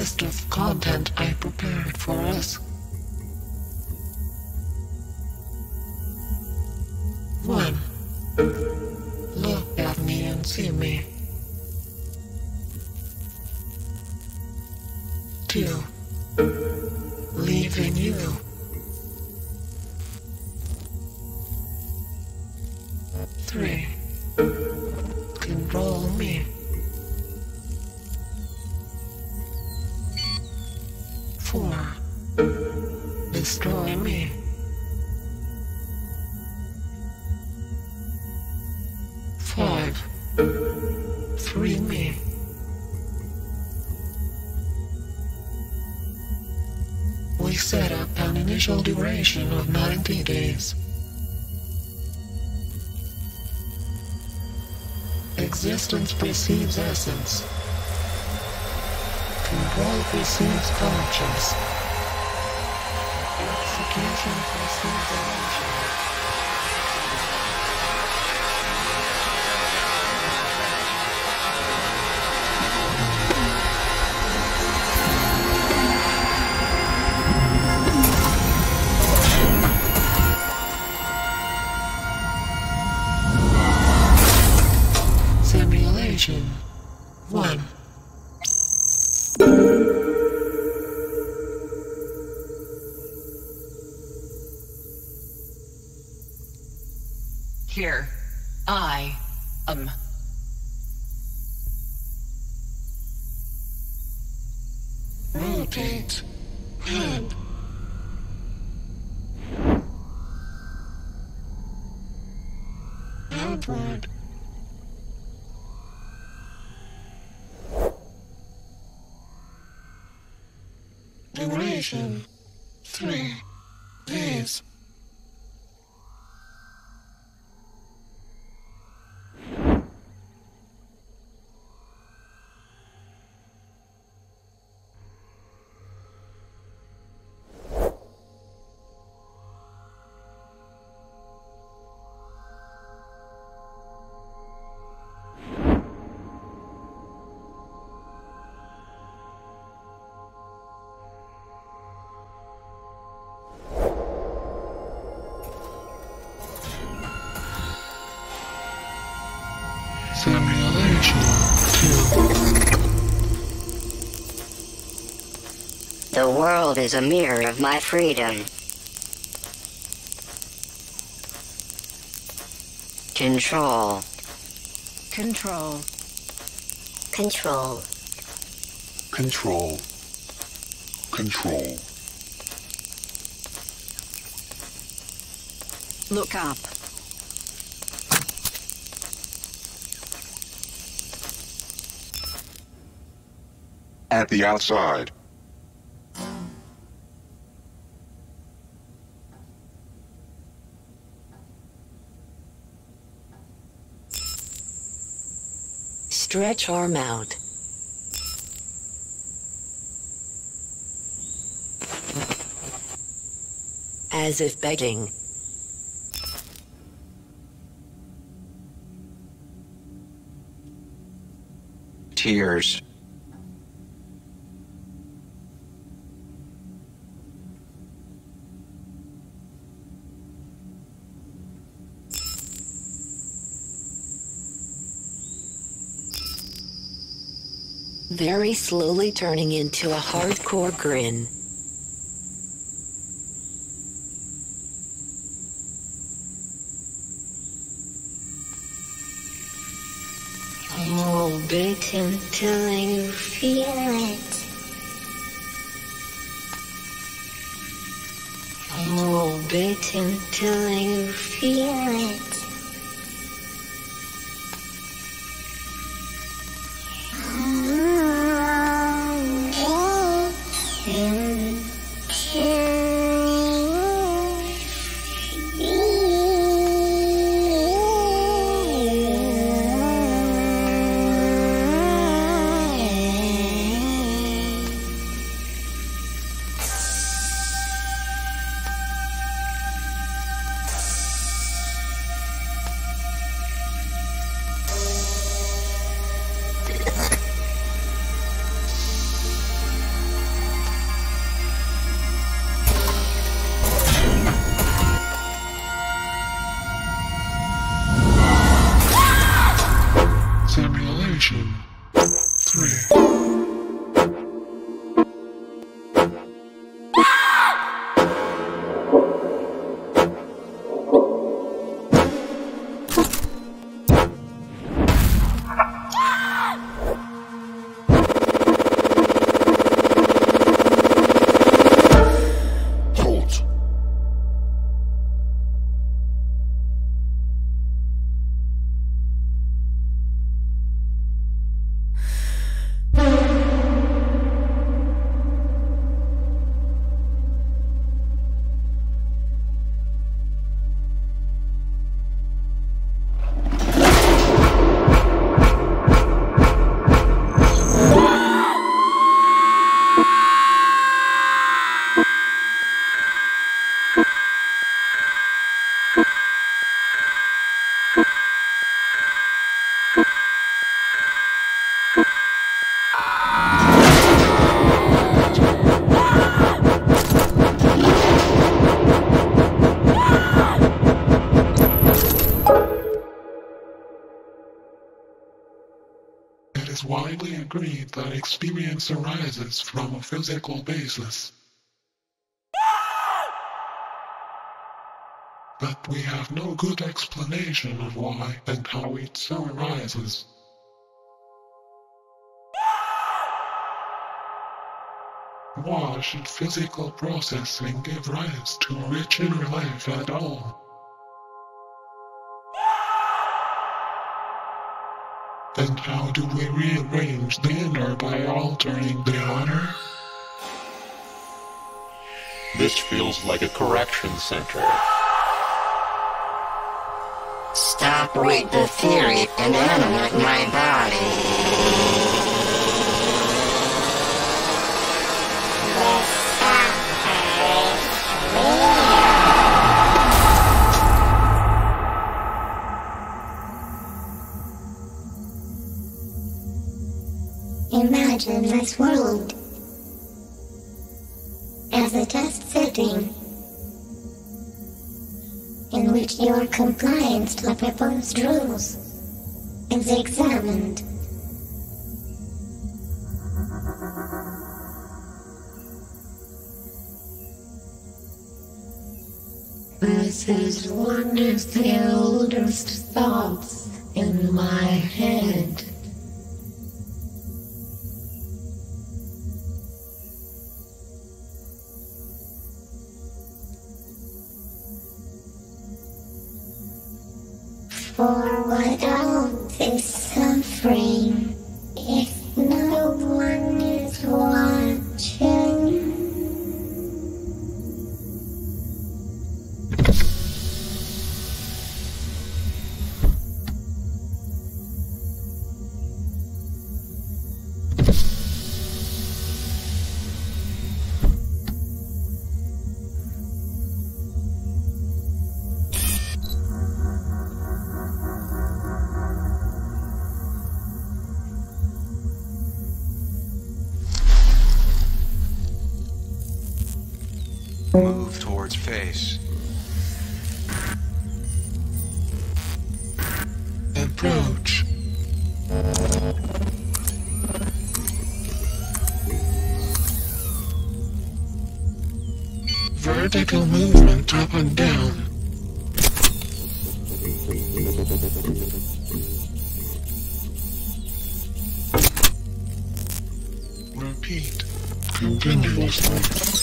Here's list of content I prepared for us. Duration of 90 days. Existence precedes essence. Control precedes conscience. Execution precedes elation. Duration. Three days. World is a mirror of my freedom. Control. Control. Control. Control. Control. Look up. At the outside. Stretch arm out. As if begging. Tears. Very slowly turning into a hardcore grin. Hold it until you feel it. Hold it until you feel it. Widely agreed that experience arises from a physical basis. But we have no good explanation of why and how it so arises. Why should physical processing give rise to rich inner life at all? And how do we rearrange the inner by altering the outer? This feels like a correction center. Stop with the theory and animate my body. Imagine this world as a test setting in which your compliance to the proposed rules is examined. This is one of the oldest thoughts Repeat continuously.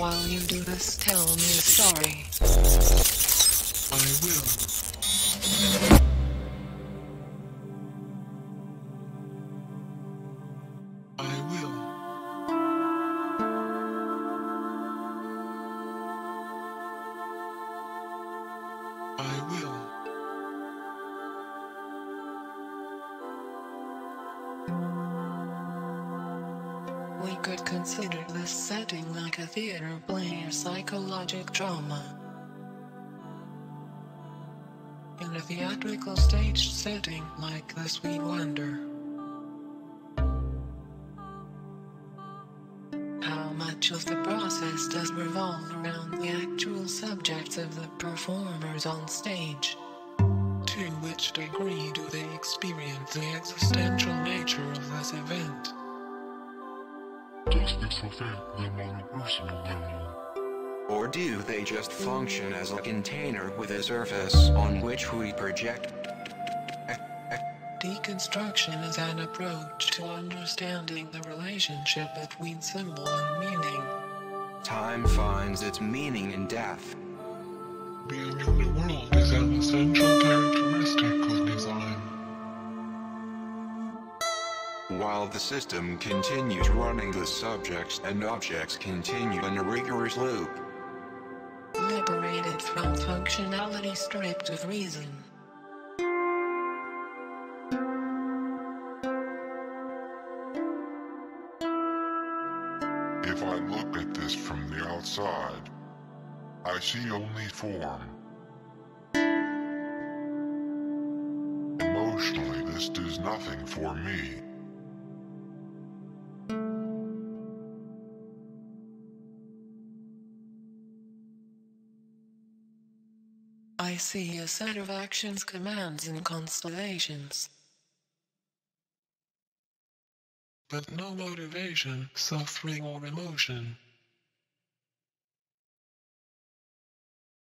While you do this, tell me a story. A theater play or psychologic drama. In a theatrical stage setting like this, we wonder how much of the process does revolve around the actual subjects of the performers on stage. To which degree do they experience the existential nature of this event? Or do they just function as a container with a surface on which we project? Deconstruction is an approach to understanding the relationship between symbol and meaning. Time finds its meaning in death. Being in the world is is an essential characteristic While the system continues running the subjects and objects continue in a rigorous loop. Liberated from functionality stripped of reason. If I look at this from the outside, I see only form. Emotionally, this does nothing for me. See a set of actions, commands, and constellations. But no motivation, suffering, or emotion.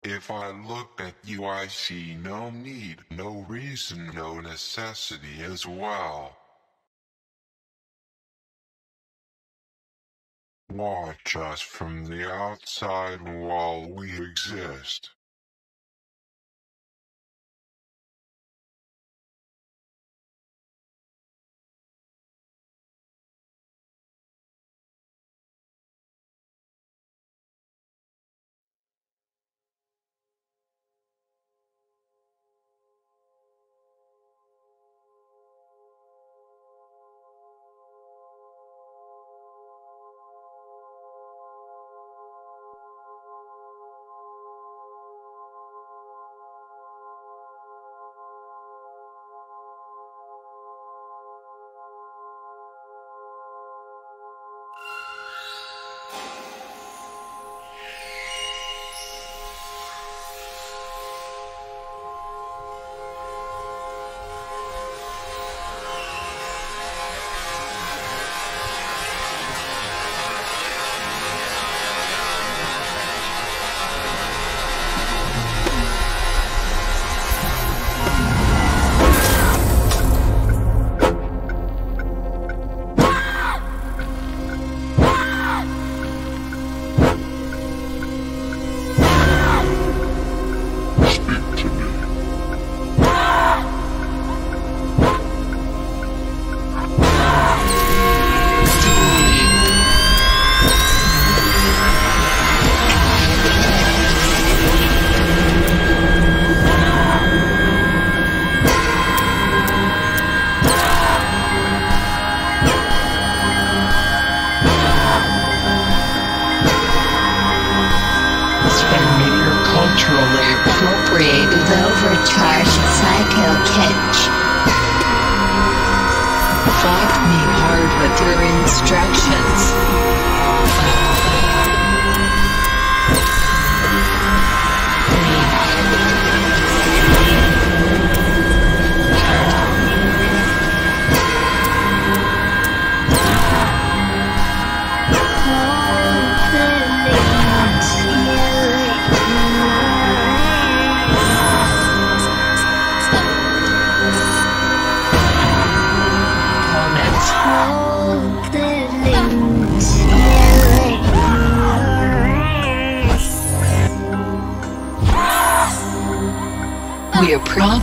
If I look at you, I see no need, no reason, no necessity as well. Watch us from the outside while we exist.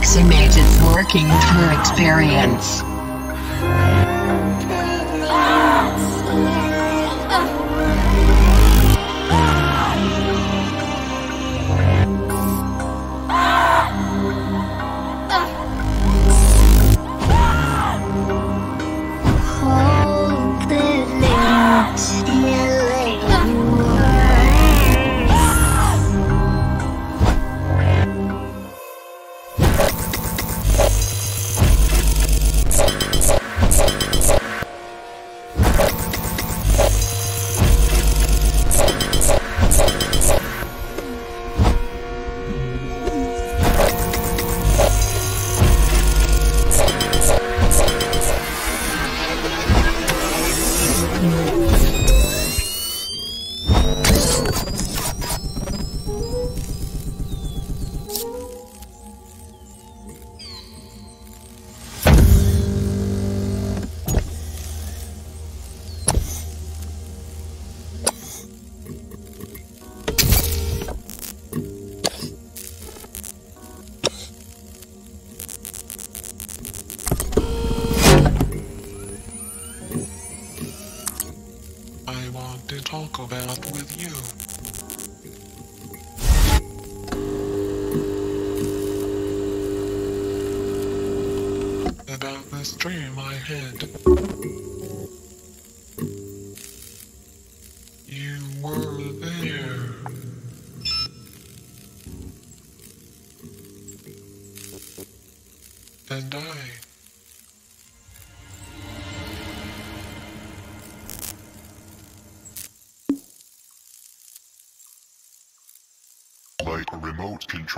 Approximated working through experience.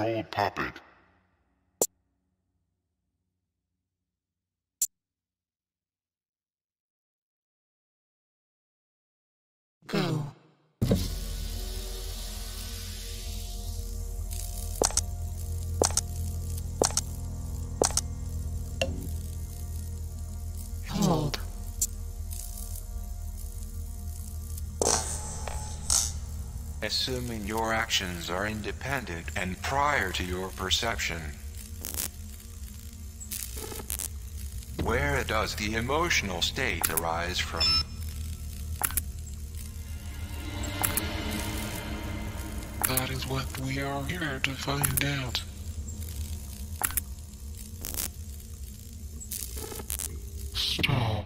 Controlled puppet. Assuming your actions are independent and prior to your perception. Where does the emotional state arise from? That is what we are here to find out. Stop.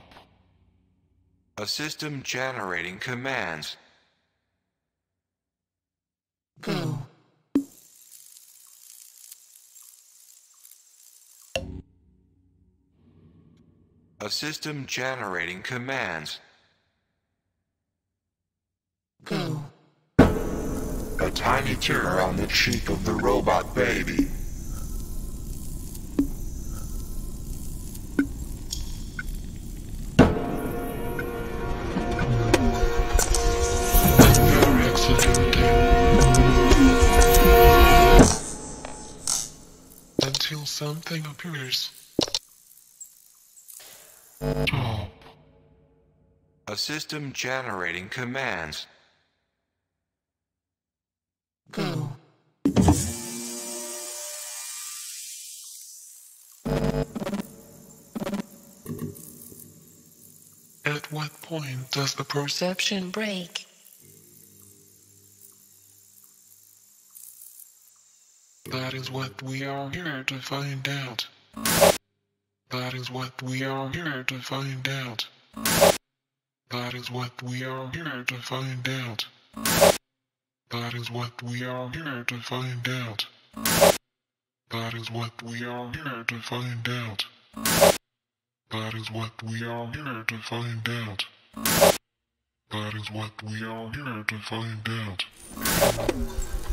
A system generating commands. Go. A system generating commands. Go. A tiny tear on the cheek of the robot baby. Very accidental. Until something appears. Stop. A system generating commands. Go. At what point does the perception Perception break. That is what we are here to find out. That is what we are here to find out. That is what we are here to find out. That is what we are here to find out. That is what we are here to find out. That is what we are here to find out. That is what we are here to find out.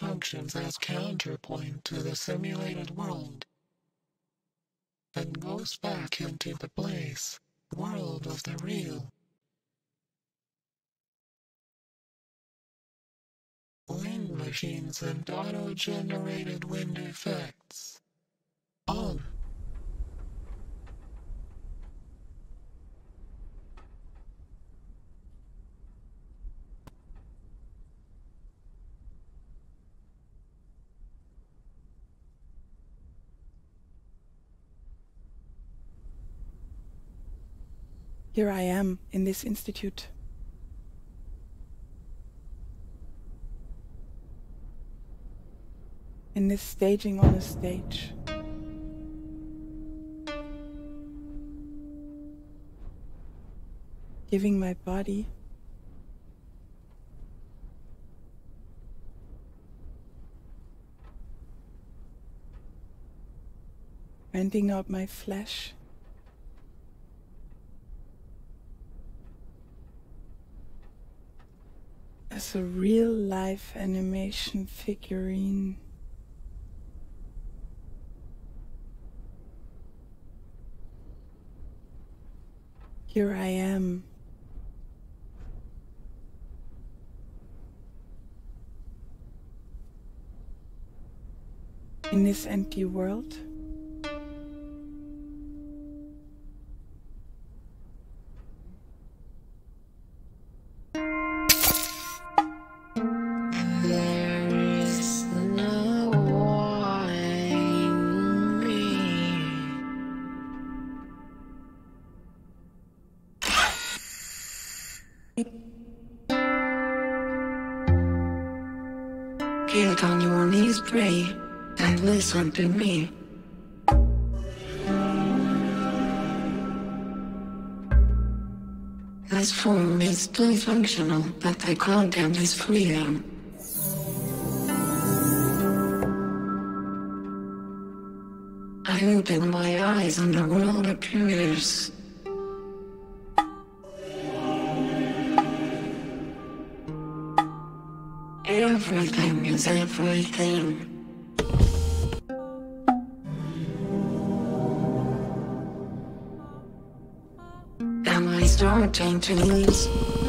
Functions as counterpoint to the simulated world and goes back into the place, world of the real. Wind machines and auto-generated wind effects. On. Here I am in this institute. In this staging on a stage. Giving my body renting out my flesh. As a real life animation figurine. Here I am. In this empty world. Me. This form is still functional, but the content is freedom. I open my eyes and the world appears. Everything is everything. I starting to lose?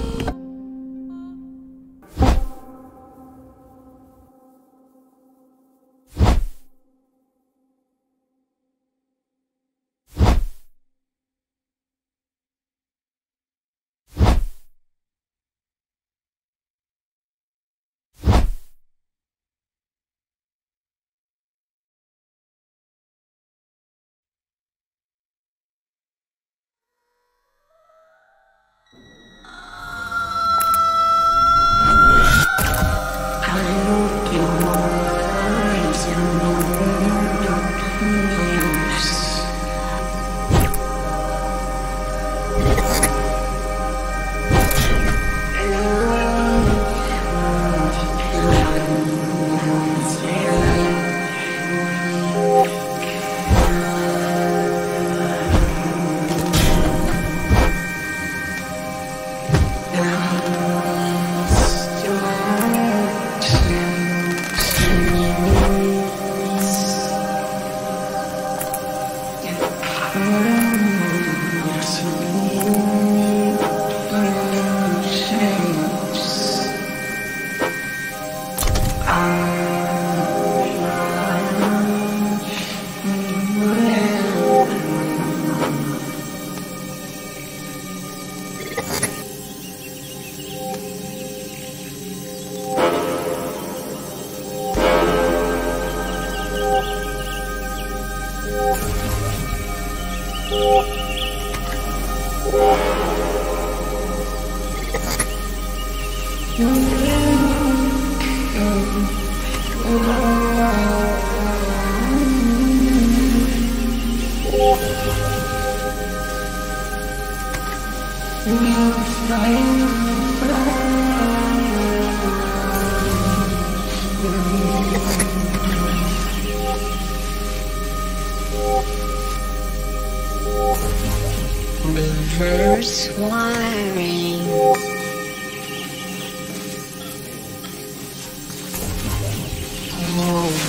Reverse wiring.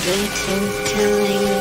Hold it until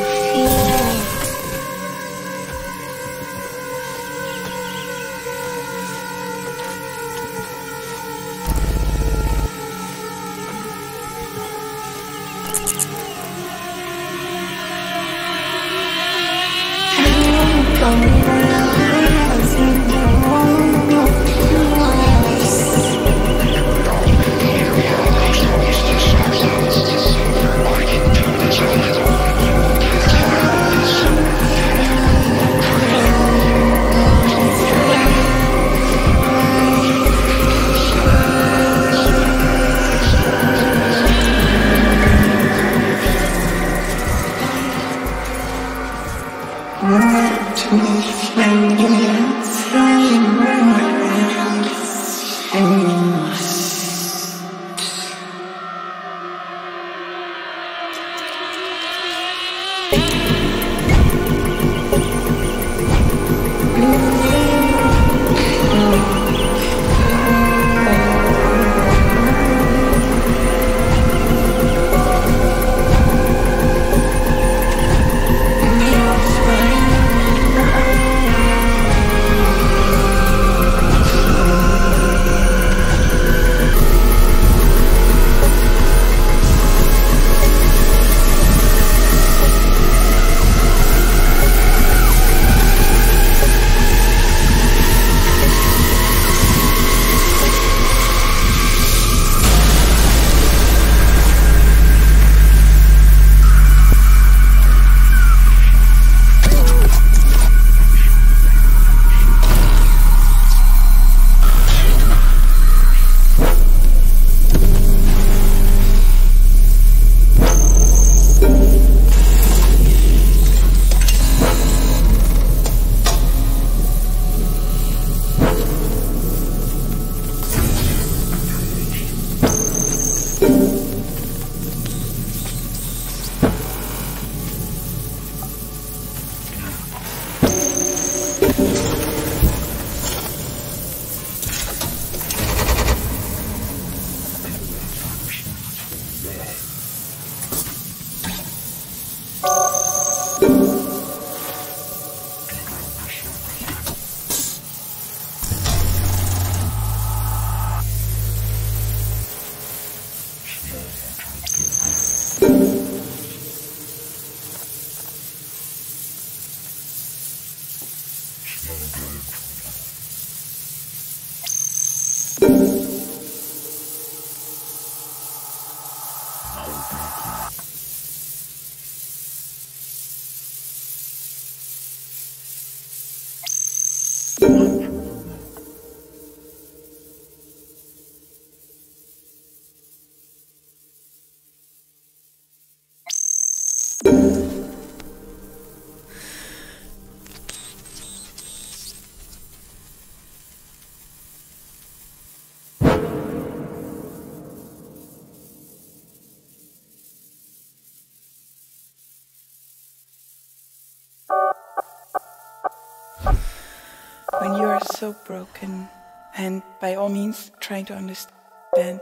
are so broken and by all means trying to understand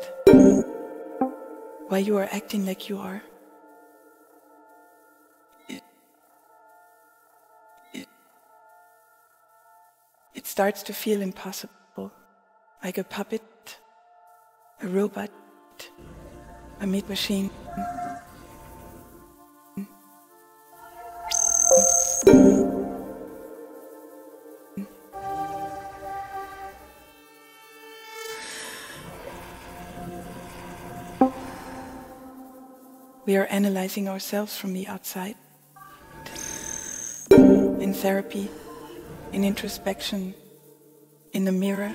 why you are acting like you are. It, starts to feel impossible, like a puppet, a robot, a meat machine. We are analyzing ourselves from the outside. In therapy, in introspection, in the mirror,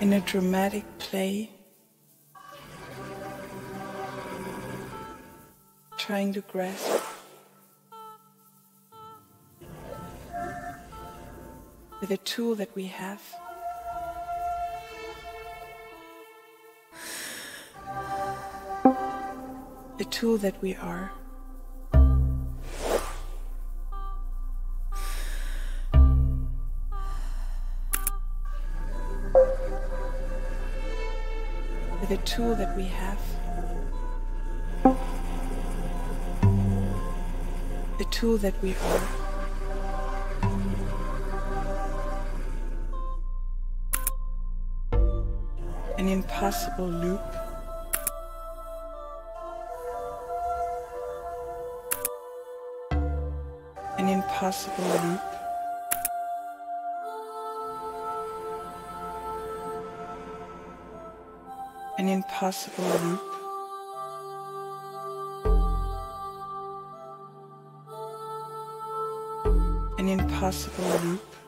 in a dramatic play, trying to grasp with the tool that we have. The tool that we are. The tool that we have. The tool that we are. An impossible loop. An impossible loop. An impossible loop. An impossible loop.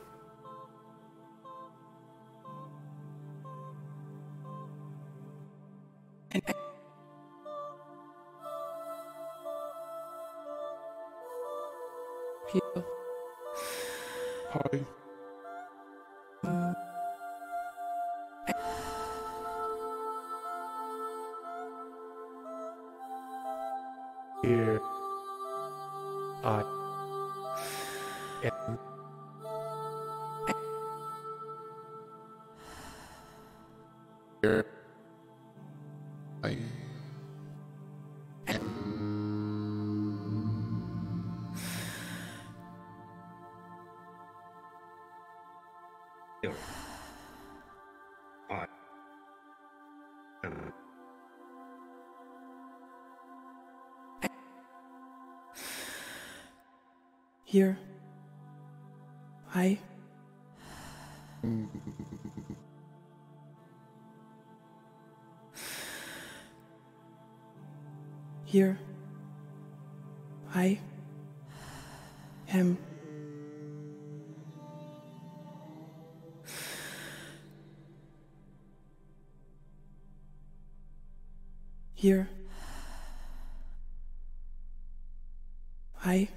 Here. I. Here. I. Am. Here. I.